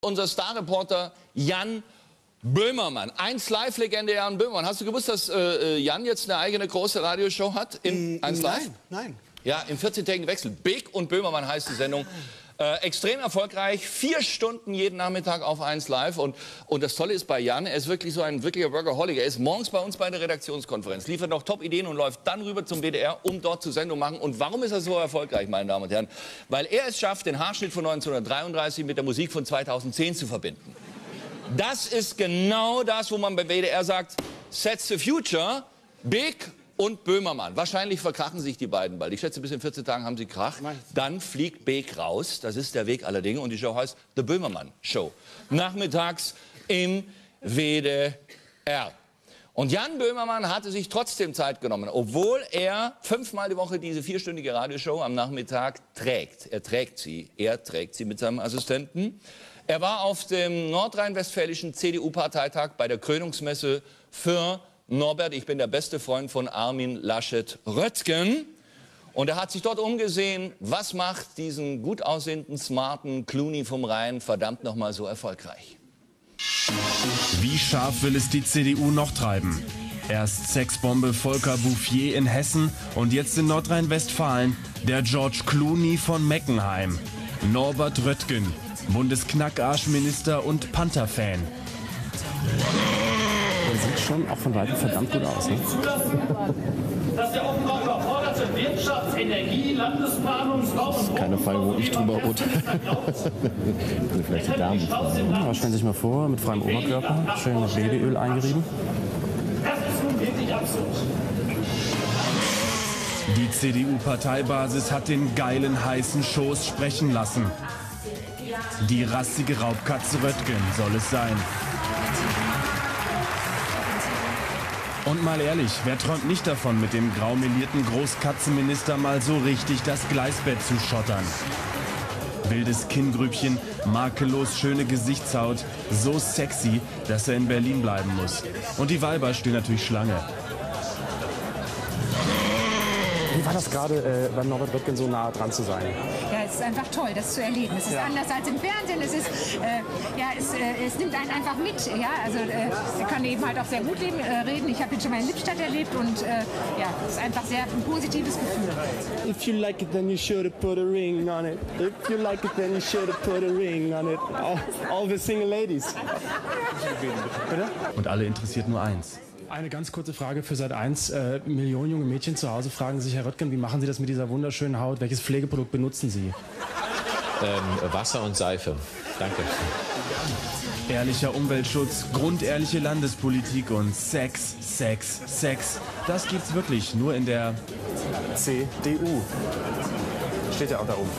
unser Starreporter Jan Böhmermann. Eins Live-Legende Jan Böhmermann. Hast du gewusst, dass äh, äh Jan jetzt eine eigene große Radioshow hat? In mm, 1 Live? Nein, nein. Ja, im 14-tägigen Wechsel. Big und Böhmermann heißt die Sendung. Äh, extrem erfolgreich, vier Stunden jeden Nachmittag auf 1 Live. Und, und das Tolle ist bei Jan, er ist wirklich so ein wirklicher Workaholic. Er ist morgens bei uns bei der Redaktionskonferenz, liefert noch Top-Ideen und läuft dann rüber zum WDR, um dort zu Sendung machen. Und warum ist er so erfolgreich, meine Damen und Herren? Weil er es schafft, den Haarschnitt von 1933 mit der Musik von 2010 zu verbinden. Das ist genau das, wo man bei WDR sagt, Sets the Future, Big und Böhmermann. Wahrscheinlich verkrachen sich die beiden bald. Ich schätze, bis in 14 Tagen haben sie Krach. Dann fliegt Beek raus. Das ist der Weg aller Dinge. Und die Show heißt The Böhmermann Show. Nachmittags im WDR. Und Jan Böhmermann hatte sich trotzdem Zeit genommen, obwohl er fünfmal die Woche diese vierstündige Radioshow am Nachmittag trägt. Er trägt sie. Er trägt sie mit seinem Assistenten. Er war auf dem nordrhein-westfälischen CDU-Parteitag bei der Krönungsmesse für Norbert, ich bin der beste Freund von Armin Laschet-Röttgen. Und er hat sich dort umgesehen, was macht diesen gut aussehenden, smarten Clooney vom Rhein verdammt nochmal so erfolgreich. Wie scharf will es die CDU noch treiben? Erst Sexbombe Volker Bouffier in Hessen und jetzt in Nordrhein-Westfalen der George Clooney von Meckenheim. Norbert Röttgen, Bundesknackarschminister und Panther-Fan sieht schon auch von weitem verdammt gut aus. Ne? Das ist keine Frage, wo ich drüber urteile. vielleicht die Damen. Ja, stellen Sie sich mal vor, mit freiem Oberkörper, schön mit Babyöl eingerieben. Das ist nun wirklich absurd. Die CDU-Parteibasis hat den geilen heißen Schoß sprechen lassen. Die rassige Raubkatze Röttgen soll es sein. Und mal ehrlich, wer träumt nicht davon, mit dem graumelierten Großkatzenminister mal so richtig das Gleisbett zu schottern? Wildes Kinngrübchen, makellos schöne Gesichtshaut, so sexy, dass er in Berlin bleiben muss. Und die Weiber stehen natürlich Schlange. Wie war das gerade, äh, beim Norbert Röttgen so nah dran zu sein? Ja, es ist einfach toll, das zu erleben. Es ist ja. anders als im Fernsehen. Es, ist, äh, ja, es, äh, es, nimmt einen einfach mit. Ja? Also, äh, er kann eben halt auch sehr gut leben, äh, reden. Ich habe ihn schon mal in Lippstadt erlebt und äh, ja, es ist einfach sehr ein positives Gefühl. If you like it, then you should put a ring on it. If you like it, then you should put a ring on it. All, all the single ladies. Und alle interessiert nur eins. Eine ganz kurze Frage für Seit 1. Äh, Millionen junge Mädchen zu Hause fragen sich, Herr Röttgen, wie machen Sie das mit dieser wunderschönen Haut? Welches Pflegeprodukt benutzen Sie? Ähm, Wasser und Seife. Danke. Ehrlicher Umweltschutz, grundehrliche Landespolitik und Sex, Sex, Sex. Das gibt's wirklich nur in der CDU. Steht ja auch da oben.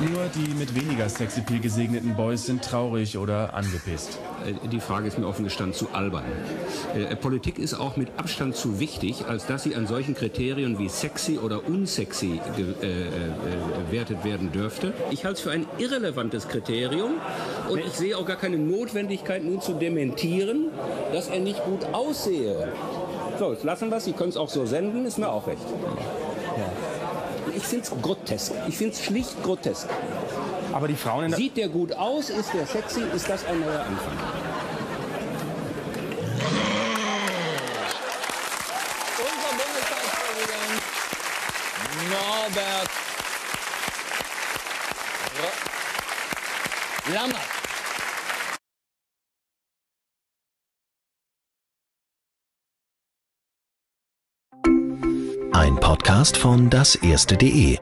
Nur die mit weniger Sexappeal gesegneten Boys sind traurig oder angepisst. Äh, die Frage ist mir offen gestanden zu albern. Äh, Politik ist auch mit Abstand zu wichtig, als dass sie an solchen Kriterien wie sexy oder unsexy gewertet äh, werden dürfte. Ich halte es für ein irrelevantes Kriterium und ich sehe auch gar keine Notwendigkeit nun zu dementieren, dass er nicht gut aussehe. So, jetzt lassen wir es. Sie können es auch so senden, ist mir auch recht. Ja ich finde es grotesk. Ich finde es schlicht grotesk. Aber die Frauen in der Sieht der gut aus? Ist der sexy? Ist das ein neuer Anfang? Unser Bundestagspräsident Norbert Lammert. Ein Podcast von das erste.de